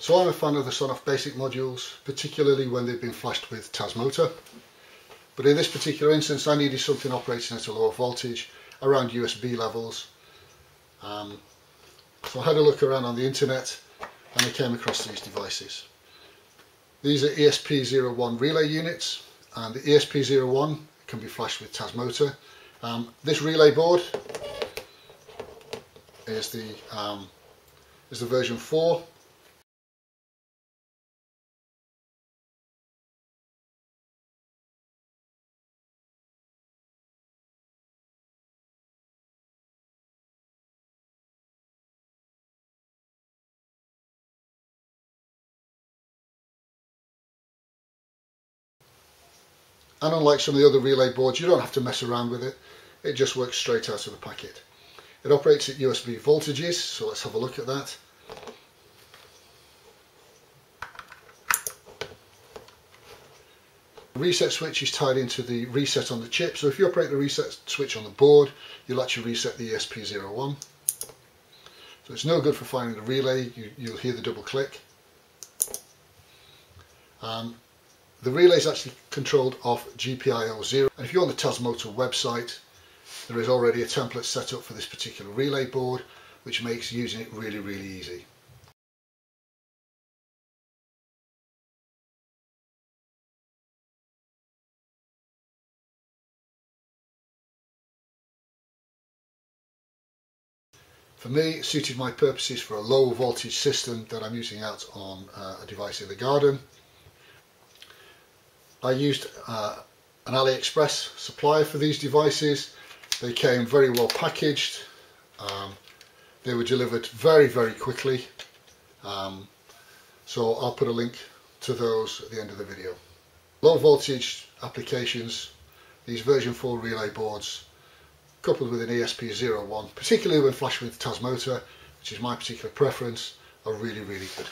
So I'm a fan of the Sonoff basic modules, particularly when they've been flashed with Tasmota. But in this particular instance I needed something operating at a lower voltage, around USB levels. Um, so I had a look around on the internet and I came across these devices. These are ESP01 relay units and the ESP01 can be flashed with Tasmota. Um, this relay board is the um, is the version 4 and unlike some of the other relay boards you don't have to mess around with it. It just works straight out of the packet. It operates at USB voltages so let's have a look at that. The reset switch is tied into the reset on the chip. So if you operate the reset switch on the board you'll actually reset the ESP01 so it's no good for finding the relay. You, will hear the double click. Um, the relay is actually controlled off GPIO 0 and if you're on the Tasmota website there is already a template set up for this particular relay board which makes using it really really easy. For me, it suited my purposes for a low voltage system that I'm using out on uh, a device in the garden. I used uh, an AliExpress supplier for these devices. They came very well packaged. Um, they were delivered very, very quickly. Um, so I'll put a link to those at the end of the video. Low voltage applications, these version 4 relay boards, coupled with an ESP01, particularly when flashed with Tasmota, which is my particular preference, are really, really good.